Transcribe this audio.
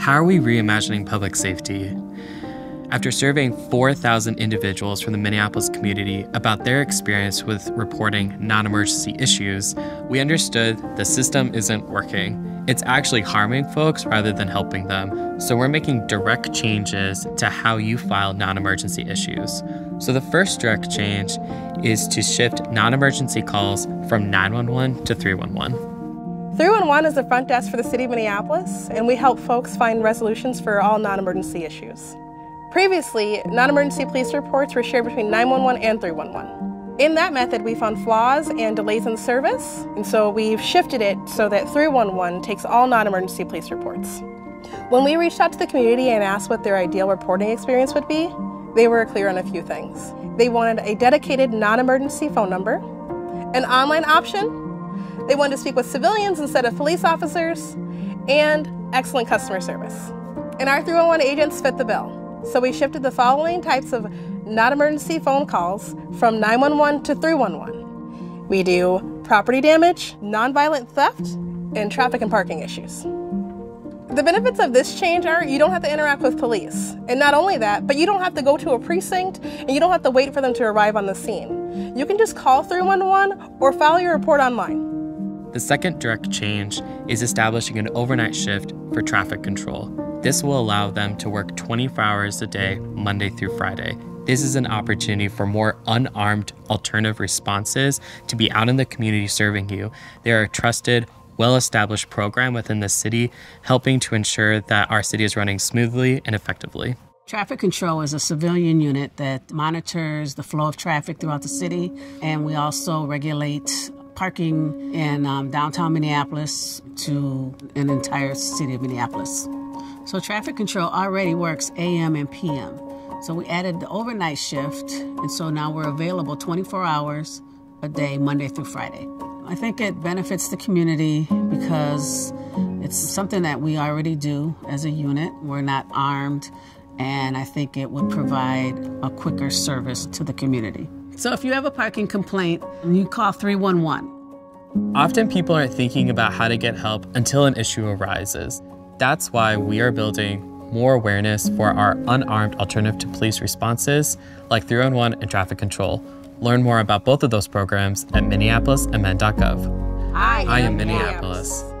How are we reimagining public safety? After surveying 4,000 individuals from the Minneapolis community about their experience with reporting non emergency issues, we understood the system isn't working. It's actually harming folks rather than helping them. So we're making direct changes to how you file non emergency issues. So the first direct change is to shift non emergency calls from 911 to 311. 311 is the front desk for the City of Minneapolis, and we help folks find resolutions for all non emergency issues. Previously, non-emergency police reports were shared between 911 and 311. In that method, we found flaws and delays in service, and so we've shifted it so that 311 takes all non-emergency police reports. When we reached out to the community and asked what their ideal reporting experience would be, they were clear on a few things. They wanted a dedicated non-emergency phone number, an online option, they wanted to speak with civilians instead of police officers, and excellent customer service. And our 311 agents fit the bill. So we shifted the following types of non emergency phone calls from 911 to 311. We do property damage, nonviolent theft, and traffic and parking issues. The benefits of this change are you don't have to interact with police. And not only that, but you don't have to go to a precinct and you don't have to wait for them to arrive on the scene. You can just call 311 or file your report online. The second direct change is establishing an overnight shift for traffic control. This will allow them to work 24 hours a day, Monday through Friday. This is an opportunity for more unarmed alternative responses to be out in the community serving you. They are trusted, well established program within the city, helping to ensure that our city is running smoothly and effectively. Traffic control is a civilian unit that monitors the flow of traffic throughout the city, and we also regulate parking in um, downtown Minneapolis to an entire city of Minneapolis. So traffic control already works AM and PM. So we added the overnight shift, and so now we're available 24 hours a day, Monday through Friday. I think it benefits the community because it's something that we already do as a unit. We're not armed, and I think it would provide a quicker service to the community. So if you have a parking complaint, you call 311. Often people aren't thinking about how to get help until an issue arises. That's why we are building more awareness for our unarmed alternative to police responses like 311 and traffic control. Learn more about both of those programs at minneapolismn.gov. I, I am Minneapolis. Minneapolis.